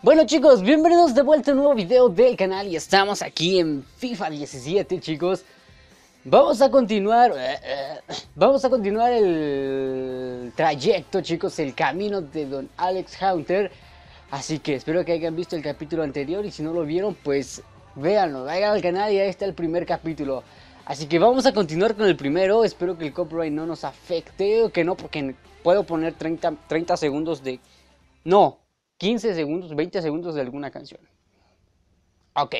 Bueno chicos, bienvenidos de vuelta a un nuevo video del canal y estamos aquí en FIFA 17 chicos. Vamos a continuar, eh, eh, vamos a continuar el trayecto chicos, el camino de Don Alex Hunter. Así que espero que hayan visto el capítulo anterior y si no lo vieron pues véanlo, vayan al canal y ahí está el primer capítulo. Así que vamos a continuar con el primero, espero que el copyright no nos afecte que no porque puedo poner 30, 30 segundos de... No, 15 segundos, 20 segundos de alguna canción. Ok,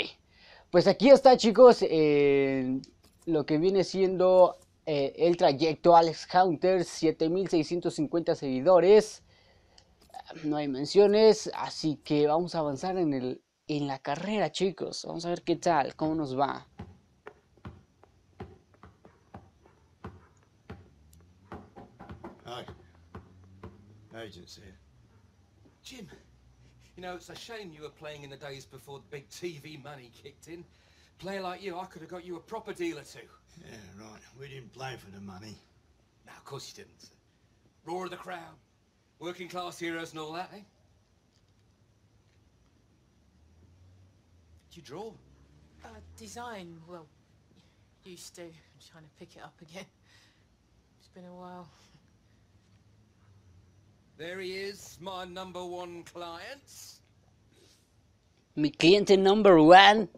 pues aquí está chicos eh, lo que viene siendo eh, el trayecto Alex Hunter, 7650 seguidores. No hay menciones, así que vamos a avanzar en, el, en la carrera chicos. Vamos a ver qué tal, cómo nos va. Jim, You know, it's a shame you were playing in the days before the big TV money kicked in. Player like you, I could have got you a proper deal or two. Yeah, right. We didn't play for the money. No, of course you didn't. Roar of the crowd, working class heroes and all that, eh? Did you draw? Uh, design, well, used to. I'm trying to pick it up again. It's been a while. There he is, my number one client. Mi cliente number one.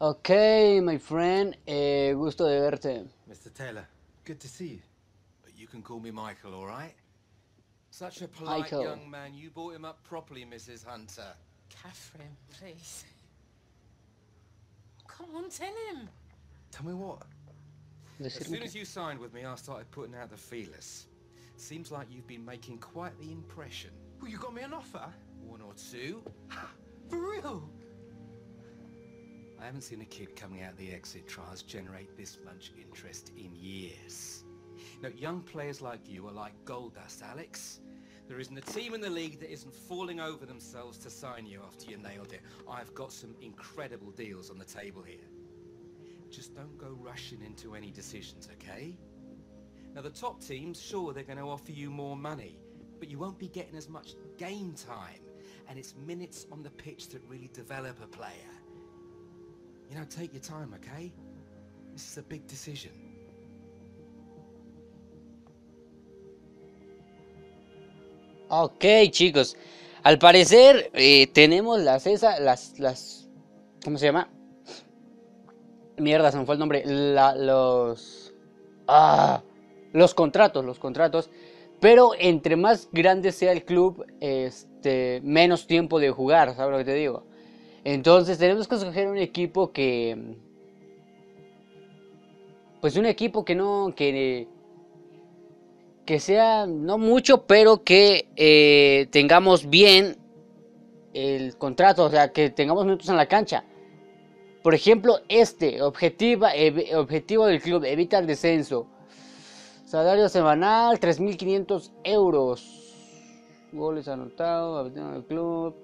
Ok, my friend. Eh, gusto de verte. Mr. Taylor, good to see you. But you can call me Michael, all right? Such a polite Michael. young man. You brought him up properly, Mrs. Hunter. Catherine, please. Come on, tell him. Tell me what? As soon as you signed with me, I started putting out the feelers. Seems like you've been making quite the impression. Well, you got me an offer? One or two. For real? I haven't seen a kid coming out of the exit trials generate this much interest in years. Now, young players like you are like gold dust, Alex. There isn't a team in the league that isn't falling over themselves to sign you after you nailed it. I've got some incredible deals on the table here. Just don't go rushing into any decisions, okay? Now, the top teams, sure, they're going to offer you more money, but you won't be getting as much game time. And it's minutes on the pitch that really develop a player. You know, take your time, okay? This is a big decision. Ok, chicos. Al parecer eh, tenemos las esas, las, las, ¿cómo se llama? Mierda, se me fue el nombre. La- los, ah, los contratos, los contratos. Pero entre más grande sea el club, este, menos tiempo de jugar, ¿sabes lo que te digo? Entonces tenemos que escoger un equipo que, pues un equipo que no, que que sea no mucho, pero que eh, tengamos bien el contrato, o sea, que tengamos minutos en la cancha. Por ejemplo, este, ev- objetivo del club, evita el descenso. Salario semanal, 3.500 euros. Goles anotados, del club.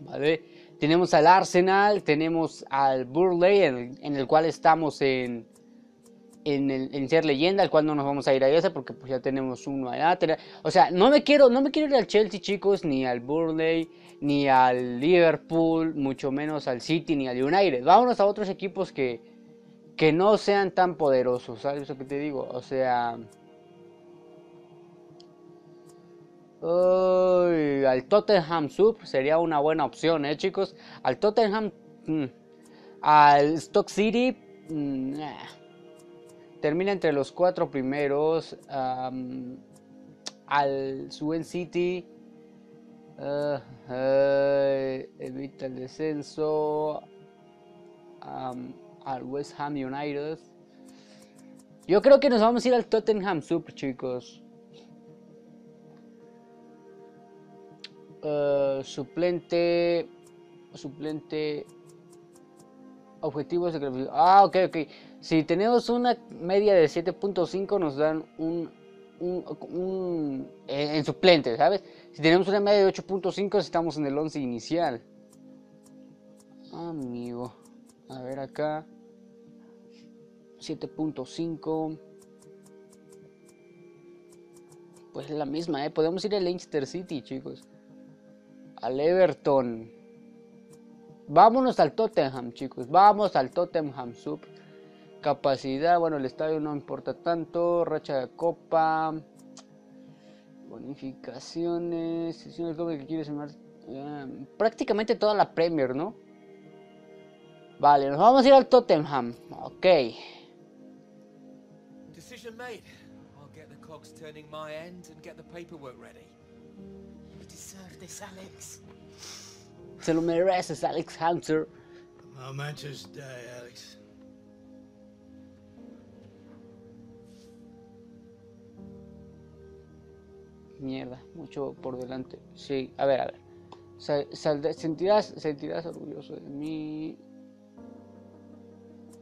Vale. Tenemos al Arsenal, tenemos al Burley, en, el cual estamos en, en, el, en ser leyenda, al cual no nos vamos a ir a ese porque pues ya tenemos uno allá. O sea, no me quiero, no me quiero ir al Chelsea, chicos, ni al Burnley, ni al Liverpool, mucho menos al City, ni al United. Vámonos a otros equipos que, que no sean tan poderosos, ¿sabes lo que te digo? O sea... Al Tottenham Sub sería una buena opción, ¿eh, chicos? Al Tottenham... mm, al Stock City... mm. Termina entre los cuatro primeros. al Swansea City. ah, evita el descenso. Al West Ham United. Yo creo que nos vamos a ir al Tottenham Super, chicos. Eh, suplente. Suplente. Objetivos de. Ah, ok, ok. Si tenemos una media de 7.5 nos dan un, un, en, en suplente, ¿sabes? Si tenemos una media de 8.5 estamos en el 11 inicial. Amigo. A ver acá. 7.5. Pues es la misma, ¿eh? Podemos ir al Leicester City, chicos. al Everton. Vámonos al Tottenham, chicos. Vamos al Tottenham Sub. Capacidad, bueno, el estadio no importa tanto. Racha de copa. Bonificaciones. Sesiones doble que quieres llamar. eh, prácticamente toda la Premier, ¿no? Vale, nos vamos a ir al Tottenham. Ok. Decision made. I'll get the cogs turning my end and get the paperwork ready. You deserve this, Alex. Se lo mereces, Alex Hunter. A momentous day, Alex. Mierda, mucho por delante. Sí, a ver, a ver. Sal- sentirás, sentirás orgulloso de mí.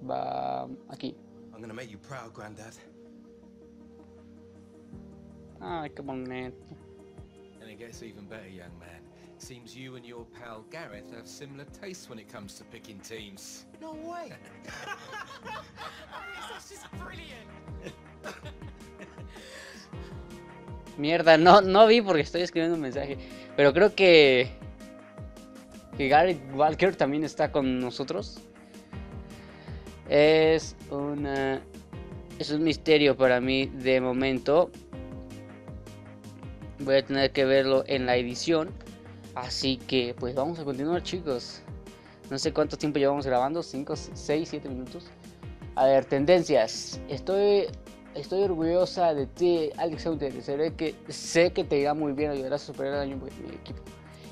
Va aquí. I'm gonna make you proud, Grandad. Ay, qué bonito. And it gets even better, young man. Seems you and your pal Gareth have similar tastes when it comes to picking teams. No way. That's just brilliant. Mierda, no, no vi porque estoy escribiendo un mensaje. Pero creo que. Que Gareth Walker también está con nosotros. Es una. Es un misterio para mí de momento. Voy a tener que verlo en la edición. Así que, pues vamos a continuar, chicos. No sé cuánto tiempo llevamos grabando, 5, 6, 7 minutos. A ver, tendencias. Estoy Estoy orgullosa de ti, Alex Hunter. Sé que, sé que te irá muy bien, ayudarás a superar el año de mi equipo.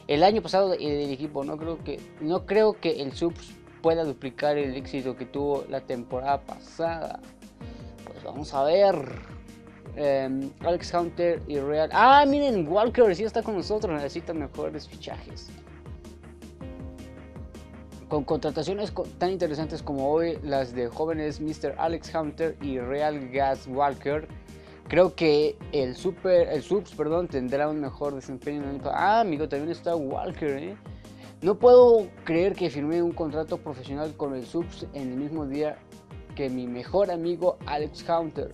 El año pasado eh, del equipo, no creo que no creo que el Subs pueda duplicar el éxito que tuvo la temporada pasada. Pues vamos a ver. Em, Alex Hunter y Real. Ah, miren, Walker sí está con nosotros. Necesita mejores fichajes. Con contrataciones co- tan interesantes como hoy las de jóvenes Mr. Alex Hunter y Real Gas Walker, creo que el super, el subs, perdón, tendrá un mejor desempeño. Ah, amigo, también está Walker, ¿eh? No puedo creer que firmé un contrato profesional con el subs en el mismo día que mi mejor amigo Alex Hunter.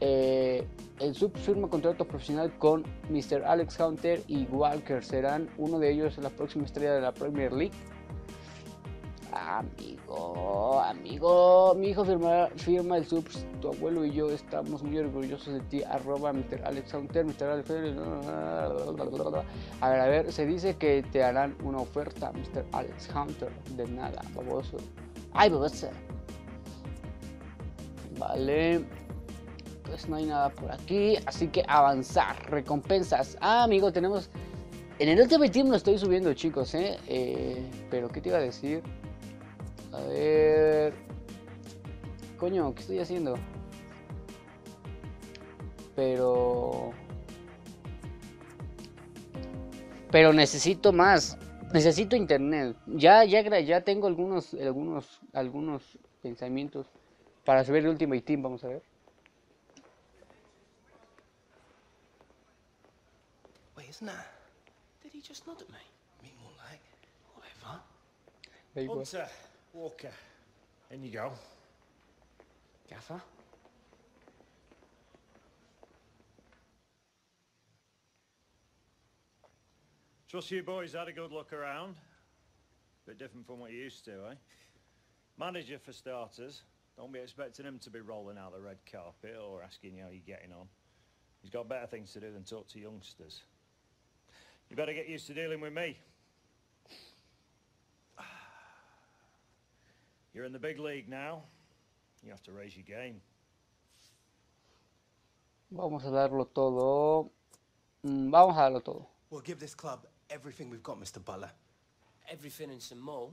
Eh, el subs firma contrato profesional con Mr. Alex Hunter y Walker. Serán uno de ellos la próxima estrella de la Premier League. Amigo, amigo, mi hijo firma, firma el subs, tu abuelo y yo estamos muy orgullosos de ti, arroba Mr. Alex Hunter, Mr. Alex A ver, a ver, se dice que te harán una oferta, Mr. Alex Hunter, de nada, baboso. Ay, baboso. Vale, pues no hay nada por aquí, así que avanzar, recompensas. Ah, amigo, tenemos... En el Ultimate Team lo estoy subiendo, chicos, ¿eh? Eh, Pero, ¿qué te iba a decir? A ver. Coño, ¿qué estoy haciendo? Pero. Pero necesito más. Necesito internet. Ya, ya, ya tengo algunos, algunos, algunos pensamientos para subir el Ultimate Team. Vamos a ver. Isn't that? Did he just nod at me? Me more like. Whatever. Da igual. Hunter, Walker, in you go. Gaffer? Trust you boys had a good look around. Bit different from what you used to, eh? Manager for starters. Don't be expecting him to be rolling out the red carpet or asking you how you're getting on. He's got better things to do than talk to youngsters. You better get used to dealing with me. You're in the big league now. You have to raise your game. Vamos a darlo todo. Mm, Vamos a darlo todo. We'll give this club everything we've got, Mr. Butler. Everything and some more.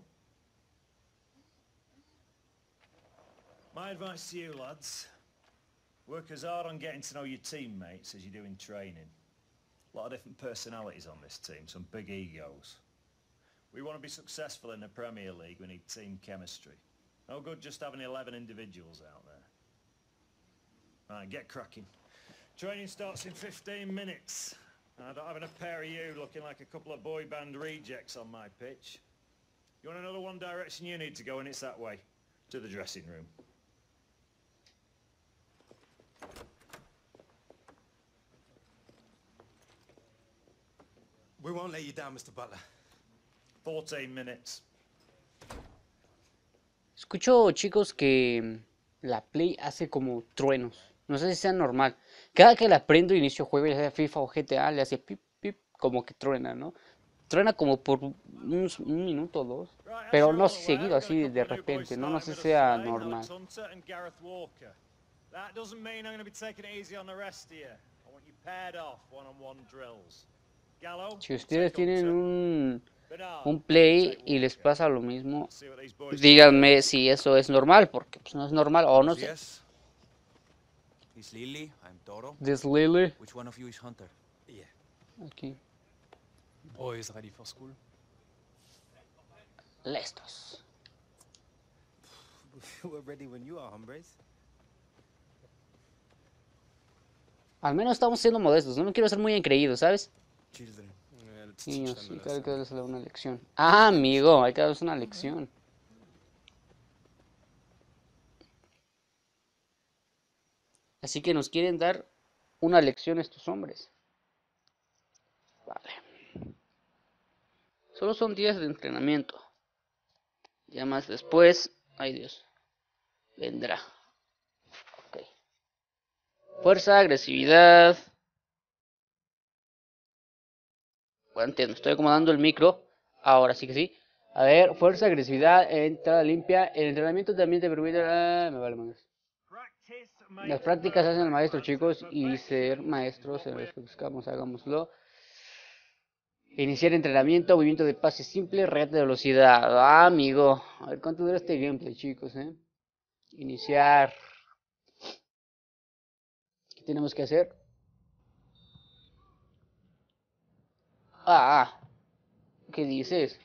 My advice to you, lads, work as hard on getting to know your teammates as you do in training. A lot of different personalities on this team, some big egos. We want to be successful in the Premier League, we need team chemistry. No good just having 11 individuals out there. Right, get cracking. Training starts in 15 minutes. I don't have a pair of you looking like a couple of boy band rejects on my pitch. You want another one direction you need to go and it's that way, to the dressing room. We won't let you down, Mr. Butler. 14 minutes. Escucho, chicos, que la Play hace como truenos. No sé si sea normal. Cada que la prendo, inicio juego, ya sea FIFA o GTA, le hace pip, pip, como que truena, ¿no? Truena como por un, un minuto o dos. Pero no seguido, así de repente, ¿no? No sé si sea normal. That doesn't mean I'm going to be taking it easy on the rest of you. I want you paired off one-on-one drills. Si ustedes tienen un, Bernard, un Play y les pasa lo mismo, díganme si eso es normal, porque pues no es normal, o no sé. Yes. He's Lily. I'm Toro. This Lily. Which one of you is Hunter? Yeah. Aquí. Boys ready for school? Listos. We're ready when you are, hombres. Al menos estamos siendo modestos, no me quiero ser muy engreído, ¿sabes? Children. Niños, sí, que darles una lección. Ah, amigo, hay que darles una lección. Así que nos quieren dar una lección estos hombres. Vale. Solo son días de entrenamiento. Ya más después, ay Dios, vendrá. Ok. Fuerza, agresividad. Entiendo, estoy acomodando el micro. Ahora sí que sí. A ver, fuerza, agresividad, entrada limpia. El entrenamiento también te permite. ah, me vale más. Las prácticas hacen al maestro, chicos, y ser maestros en lo que buscamos, hagámoslo. Iniciar entrenamiento, movimiento de pase simple, regate de velocidad. Ah, amigo. A ver cuánto dura este gameplay, chicos, eh. Iniciar. ¿Qué tenemos que hacer? Ah, ah. ¿Qué dices?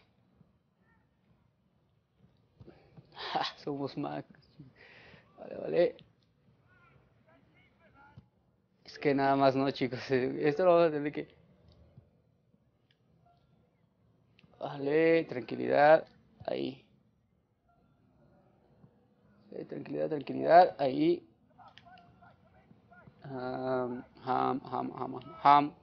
Ja, somos Mac. Vale, vale. Es que nada más no, chicos. Esto lo vamos a tener que. Vale, tranquilidad. Ahí. Tranquilidad, tranquilidad. Ahí. Ham, ham, ham, ham, ham.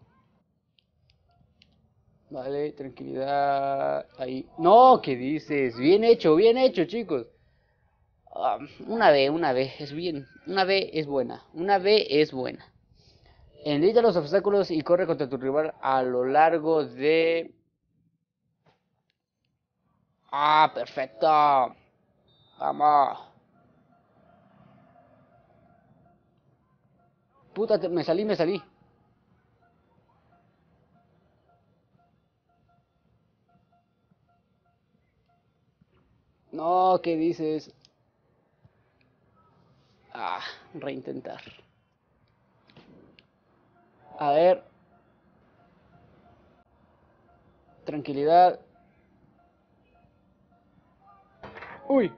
Vale, tranquilidad. Ahí. No, ¿qué dices? Bien hecho, bien hecho, chicos. Ah, una B, una B, es bien. Una B es buena. Una B es buena. Evita los obstáculos y corre contra tu rival a lo largo de... Ah, perfecto. Vamos. Puta, me salí, me salí. No, ¿qué dices? Ah, reintentar. A ver. Tranquilidad. Uy.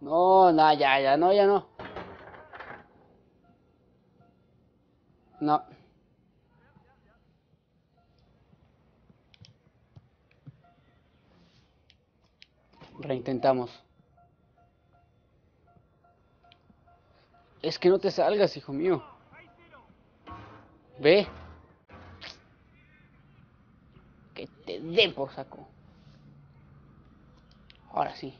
No, no, ya, ya, no, ya no. No. Reintentamos. Es que no te salgas, hijo mío. Ve. Que te dé por saco. Ahora sí.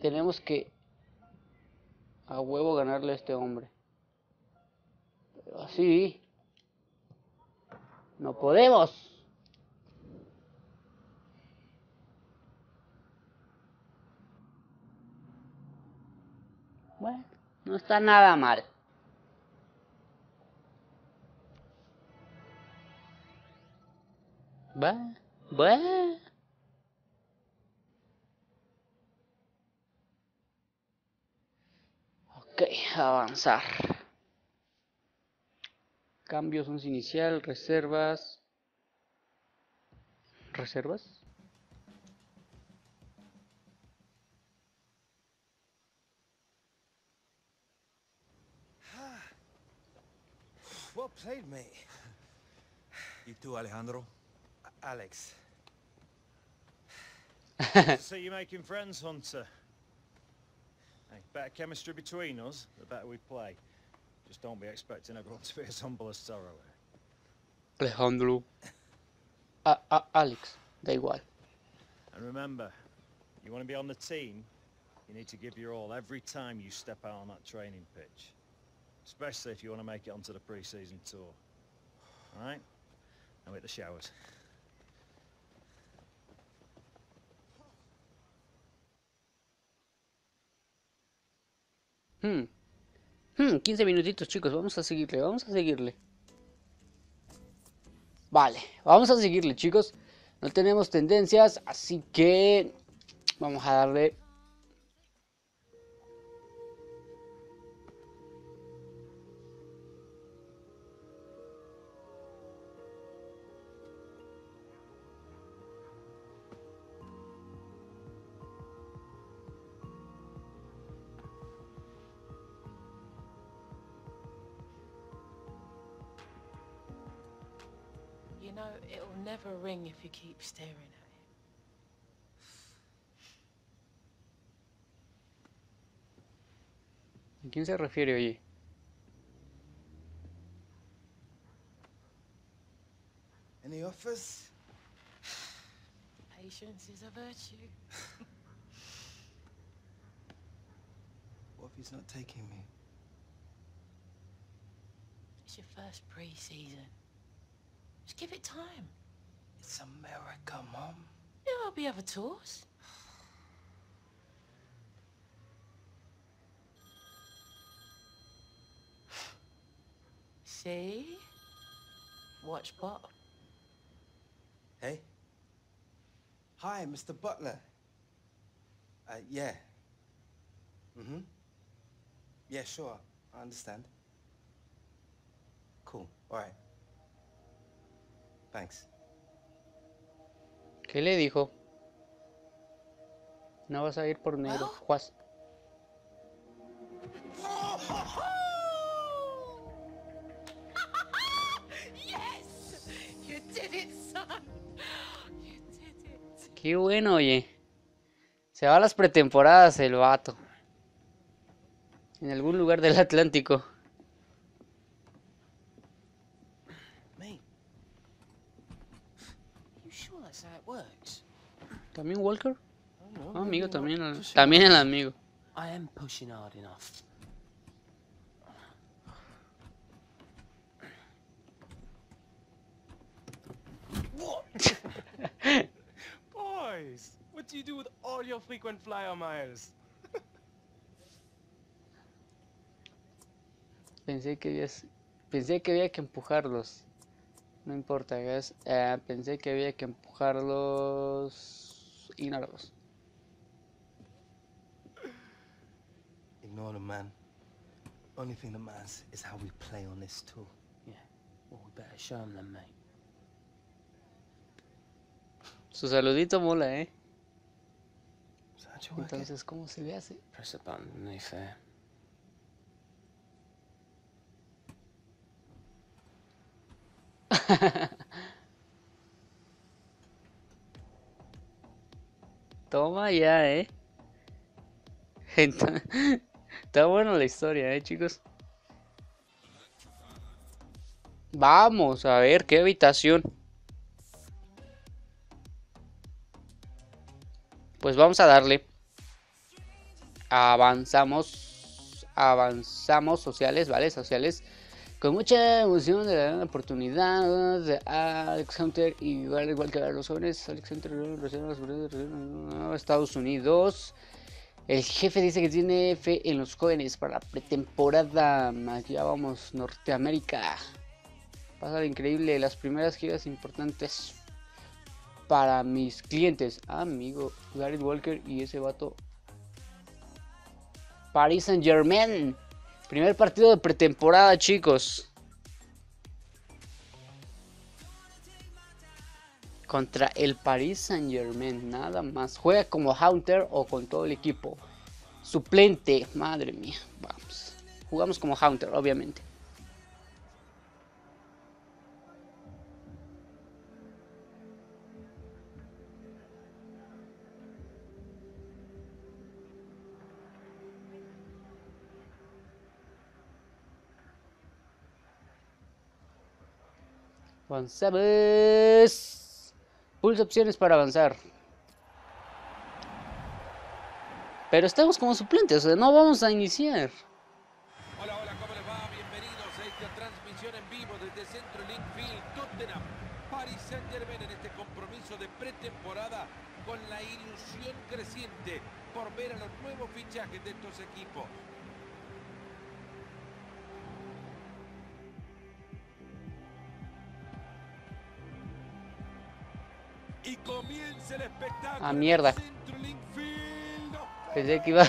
Tenemos que a huevo ganarle a este hombre. Pero así no podemos. Bueno, no está nada mal. Va, va. Ok, avanzar. Cambios, once inicial, reservas. ¿Reservas? Well played, mate. You too, Alejandro. Alex. So you're making friends, Hunter. Hey, better chemistry between us, the better we play. Just don't be expecting everyone to be as humble as Sorrow. Alejandro. A- a- Alex, da igual. And remember, you want to be on the team, you need to give your all every time you step out on that training pitch. Especially if you want to make it onto the pre-season tour. Alright? Now hit the showers. Hmm. Hmm, 15 minutitos, chicos. Vamos a seguirle, vamos a seguirle. Vale, vamos a seguirle, chicos. No tenemos tendencias, así que vamos a darle. Know, it'll never ring if you keep staring at it. ¿A quién se refiere, oye? Any offers? Patience is a virtue. What if he's not taking me? It's your first pre-season. Just give it time. It's America, Mom. Yeah, there'll be other tours. See? Watch bottom. Hey? Hi, Mr. Butler. Uh, yeah. Mm-hmm. Yeah, sure. I understand. Cool. All right. Thanks. ¿Qué le dijo? No vas a ir por negro, Juaz. yes! You did it, son! You did it. Qué bueno, oye. Se va a las pretemporadas el vato. En algún lugar del Atlántico. Me? You sure that's how it works? ¿También Walker? Know, Ah, amigo, también, el- también el amigo. I am pushing hard enough. Boys, what do you do with all your frequent flyer miles? Pensé que habías- pensé que había que empujarlos. No importa, guys. Eh, pensé que había que empujarlos. Ignóralos. Ignore the man. Only thing that matters is how we play on this tour. Yeah. Well, we better show 'em then, mate. Su saludito mola, ¿eh? Entonces, ¿cómo se le hace? Press a button underneath there. Toma ya, ¿eh? Está buena la historia, ¿eh, chicos? Vamos a ver qué habitación. Pues vamos a darle. Avanzamos. Avanzamos sociales, ¿vale? Sociales. Con mucha emoción de la gran oportunidad de Alex Hunter y igual, igual que los jóvenes, Alex Hunter, a a Estados Unidos. El jefe dice que tiene fe en los jóvenes para la pretemporada. Allá vamos, Norteamérica. Pasa increíble, las primeras giras importantes para mis clientes. Amigo, Gareth Walker y ese vato. Paris Saint Germain. Primer partido de pretemporada, chicos. Contra el Paris Saint Germain, nada más. Juega como Hunter o con todo el equipo. Suplente, madre mía. Vamos. Jugamos como Hunter, obviamente. Avanzamos. Pulsa opciones para avanzar. Pero estamos como suplentes, o sea, no vamos a iniciar. Hola, hola, ¿cómo les va? Bienvenidos a esta transmisión en vivo desde Centro Linkfield, Tottenham, Paris Saint Germain en este compromiso de pretemporada con la ilusión creciente por ver a los nuevos fichajes de estos equipos. Ah, mierda. Pensé que iba.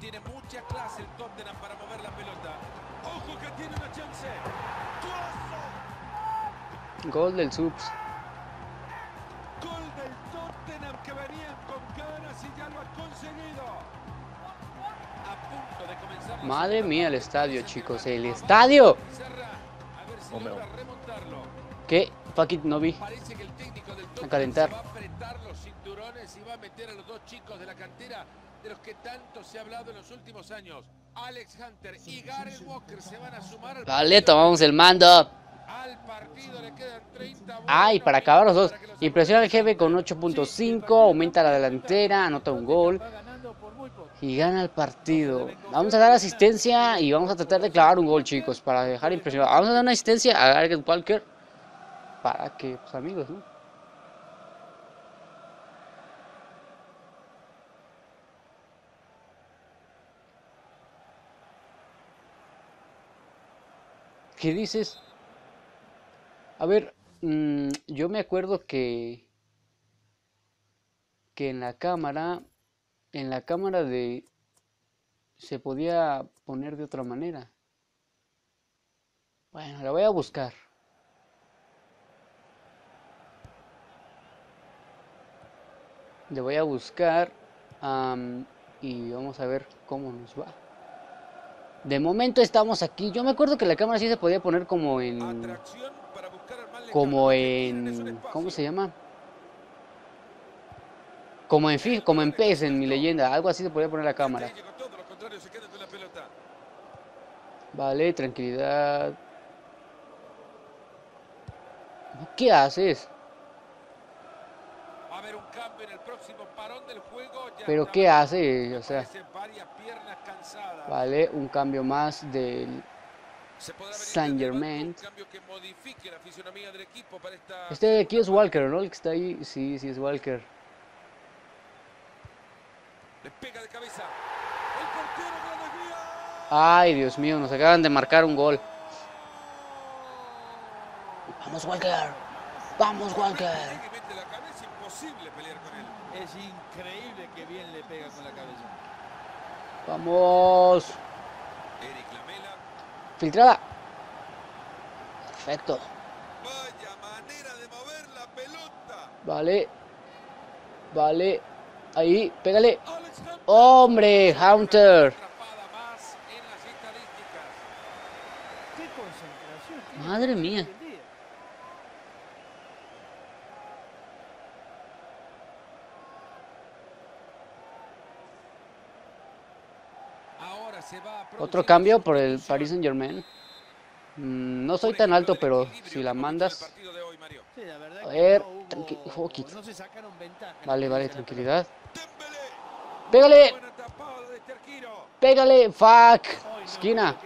Tiene mucha clase el Tottenham para mover la pelota. Ojo que tiene una chance. Gol del Subs. Gol del Tottenham que venían con ganas y ya lo han conseguido. A punto de comenzar Madre mía, el estadio, chicos, el estadio. ¿Qué? Fuck it, no vi. A calentar. va a apretar los cinturones y va a meter a los dos chicos de la cantera de los que tanto se ha hablado en los últimos años. Alex Hunter y Gareth Walker se van a sumar al tomamos el mando. Al partido le quedan 30 Ay, para acabar los dos. Impresiona al jefe con 8.5, aumenta la delantera, anota un gol y gana el partido. Vamos a dar asistencia y vamos a tratar de clavar un gol, chicos, para dejar impresionado. Vamos a dar una asistencia a Gareth Walker para que, pues amigos, ¿no? ¿Qué dices? A ver, mm, yo me acuerdo que que en la cámara, en la cámara de se podía poner de otra manera. Bueno, la voy a buscar. Le voy a buscar y vamos a ver cómo nos va. De momento estamos aquí. Yo me acuerdo que la cámara sí se podía poner como en como en. ¿cómo se llama? Como en FIFA, como en PES en mi leyenda, algo así se podía poner la cámara. Este pelota. Vale, tranquilidad. ¿Qué haces? Va a haber un cambio en el próximo parón del juego. Ya ¿Pero qué hace? O sea, vale, un cambio más del banco Germain. Este de aquí es Walker, ¿no? El que está ahí, sí, sí es Walker. Le pega de cabeza. El portero que la desvía. Ay, Dios mío, nos acaban de marcar un gol. Vamos, Walker. Vamos, Walker. Que mete la cabeza, imposible pelear con él. Es increíble que bien le pega con la cabeza. Vamos. Eric Lamela. Filtrada. Perfecto. Vaya manera de mover la pelota. Vale. Vale. Ahí, pégale. Hombre, Hunter. Atrapada más en las estadísticas. ¡Qué concentración! tiene Madre hoy mía. en día! Ahora se va a Otro cambio por el. Paris Saint Germain. no soy tan alto, pero si la mandas. A ver, tranqui- la Vale, vale, tranquilidad. Pégale. Pégale. Fuck. Esquina.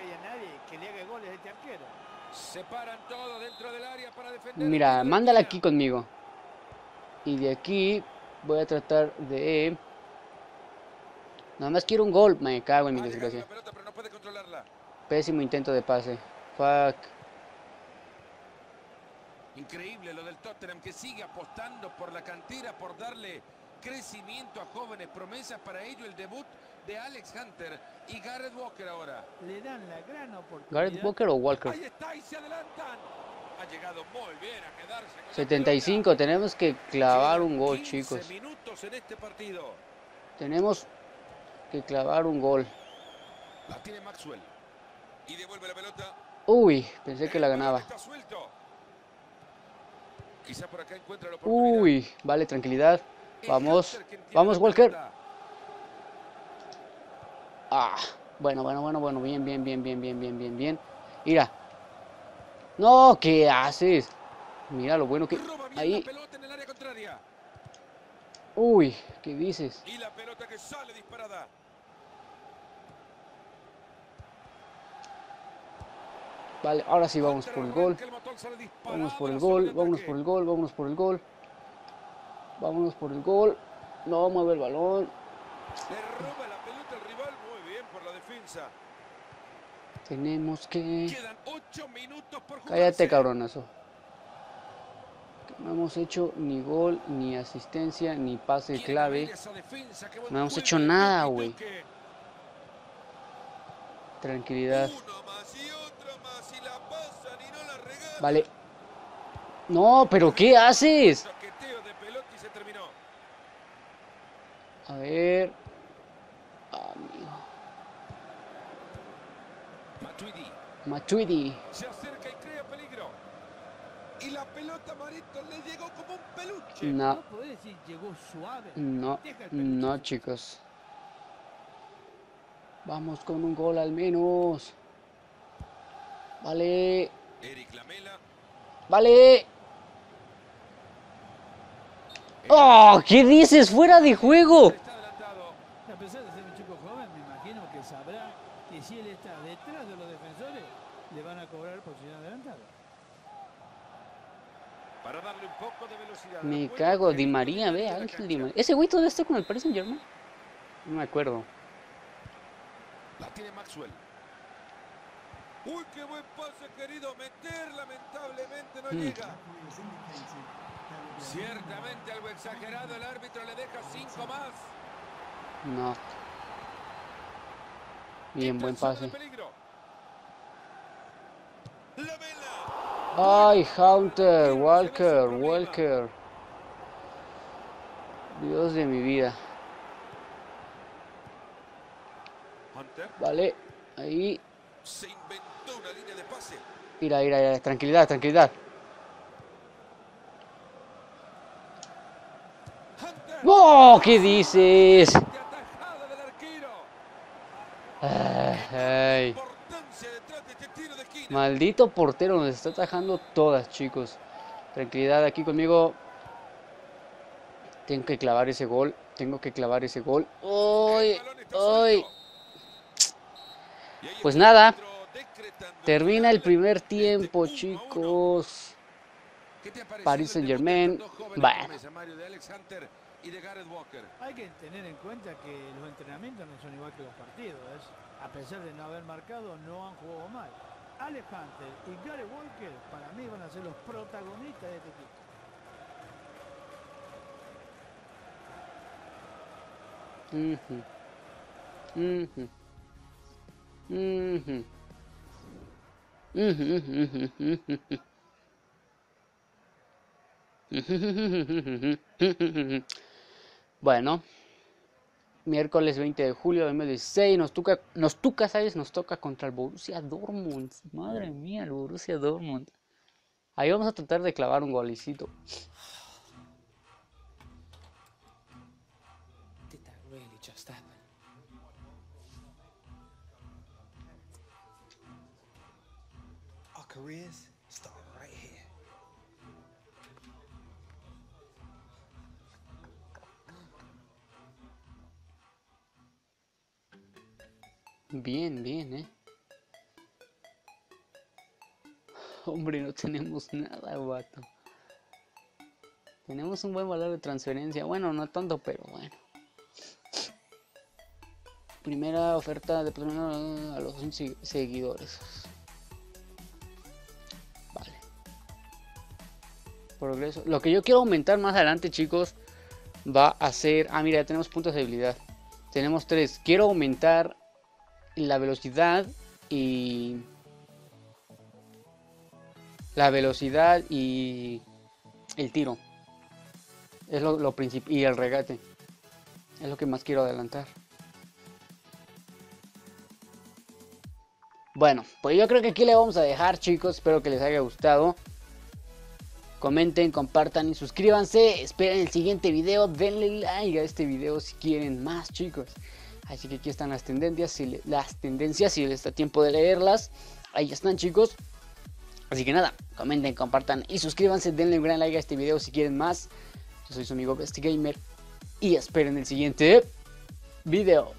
este arquero. Se paran todos dentro del área para defender. Mira, mándala aquí conmigo. Y de aquí voy a tratar de... Nada más quiero un gol. Me cago en mi Va a llegar desgracia. Pésimo intento de pase. Fuck. Increíble lo del Tottenham que sigue apostando por la cantera, por darle crecimiento a jóvenes promesas. Para ello el debut de Alex Hunter y Gareth Walker ahora. Le dan la gran oportunidad. Gareth Walker o Walker. Ahí está y se adelantan. Ha llegado muy bien a quedarse con la 75. pelota. Tenemos que clavar un gol, 15 chicos. minutos en este partido. Tenemos que clavar un gol. La tiene Maxwell. Y devuelve la pelota. Uy, pensé que la ganaba. Quizá por acá encuentra la. Uy, vale, tranquilidad. Vamos, vamos, Walker. Ah, Bueno, bueno, bueno, bueno. Bien, bien, bien, bien, bien, bien, bien, bien. Mira. No, ¿qué haces? Mira lo bueno que... Ahí. Uy, ¿qué dices? Y la pelota que sale disparada. Vale, ahora sí vamos por el gol. El Vámonos por el gol, vámonos por el gol, vámonos por el gol. Vámonos por el gol. No mueve el balón. Le roba la pelota al rival. Muy bien por la defensa. Tenemos que... Quedan 8 minutos por jugarse. Cállate, cabronazo. No hemos hecho ni gol, ni asistencia, ni pase clave. No hemos hecho nada, güey. Tranquilidad. Vale. No, pero ¿qué haces? A ver. Amigo. Matuidi Matuidi. se acerca y crea peligro. Y la pelota Marito le llegó como un peluche. No, No podés decir llegó suave. no, no, chicos. Vamos con un gol al menos. Vale. Eric Lamela. Vale. ¡Oh! ¿Qué dices? ¡Fuera de juego! A pesar de ser un chico joven, me imagino que sabrá que si él está detrás de los defensores, le van a cobrar posición adelantada. Para darle un poco de velocidad. Me cago, Di María, ve, Ángel Di. María. ¿Ese güey todavía está con el Paris Saint Germain? No me acuerdo. La tiene Maxwell. Uy, qué buen pase querido meter, lamentablemente no Mm. llega. Ciertamente algo exagerado, el árbitro le deja cinco más. No. Bien, buen Intención pase. Ay, Hunter, Walker, Walker. Dios de mi vida. Vale, ahí. Mira, mira, mira. Tranquilidad, tranquilidad. ¡No! ¿Qué dices? Arquero. Ay, este maldito portero nos está atajando todas, chicos. Tranquilidad aquí conmigo. Tengo que clavar ese gol. Tengo que clavar ese gol. ¡Ay! Está ¡Ay! suelto. Y ahí Pues nada, Termina el primer tiempo, chicos. ¿Qué te ha parecido Paris dos jóvenes bueno. Gareth? Hay que tener en cuenta que los entrenamientos no son igual que los partidos. A pesar de no haber marcado, no han jugado mal. Alex Hunter y Gary Walker para mí van a ser los protagonistas de este equipo. Ujú. Ujú. Ujú, ujú, ujú, ujú. Bueno, miércoles 20 de julio de 2016 nos toca, nos toca, ¿sabes? Nos toca contra el Borussia Dortmund. Madre mía, el Borussia Dortmund. Ahí vamos a tratar de clavar un golecito. Bien, bien, ¿eh? Hombre, no tenemos nada, vato. Tenemos un buen valor de transferencia. Bueno, no tanto, pero bueno. Primera oferta de patrocinio a los se- seguidores. Progreso. Lo que yo quiero aumentar más adelante, chicos, va a ser... Ah, mira, ya tenemos puntos de debilidad. Tenemos tres. Quiero aumentar la velocidad y la velocidad y el tiro es lo, lo princip- y el regate es lo que más quiero adelantar bueno pues yo creo que aquí le vamos a dejar chicos espero que les haya gustado comenten compartan y suscríbanse esperen el siguiente video denle like a este video si quieren más chicos Así que aquí están las tendencias, si las tendencias, si les da tiempo de leerlas. Ahí están chicos. Así que nada, comenten, compartan y suscríbanse, denle un gran like a este video si quieren más. Yo soy su amigo Best Gamer y esperen el siguiente video.